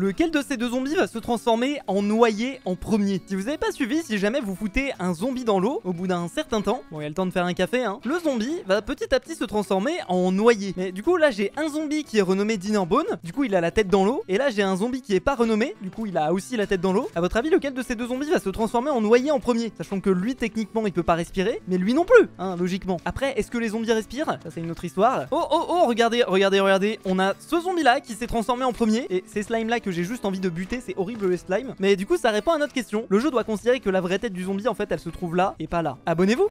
Lequel de ces deux zombies va se transformer en noyé en premier Si vous avez pas suivi, si jamais vous foutez un zombie dans l'eau, au bout d'un certain temps, bon il y a le temps de faire un café, hein, le zombie va petit à petit se transformer en noyé. Mais du coup là j'ai un zombie qui est renommé Dinnerbone, du coup il a la tête dans l'eau, et là j'ai un zombie qui est pas renommé, du coup il a aussi la tête dans l'eau. À votre avis lequel de ces deux zombies va se transformer en noyé en premier? Sachant que lui techniquement il peut pas respirer, mais lui non plus, hein, logiquement. Après est-ce que les zombies respirent? Ça c'est une autre histoire. Oh oh oh regardez, regardez, regardez, on a ce zombie là qui s'est transformé en premier, et ces slime là j'ai juste envie de buter, c'est horrible les slime. Mais du coup ça répond à notre question. Le jeu doit considérer que la vraie tête du zombie en fait elle se trouve là et pas là. Abonnez-vous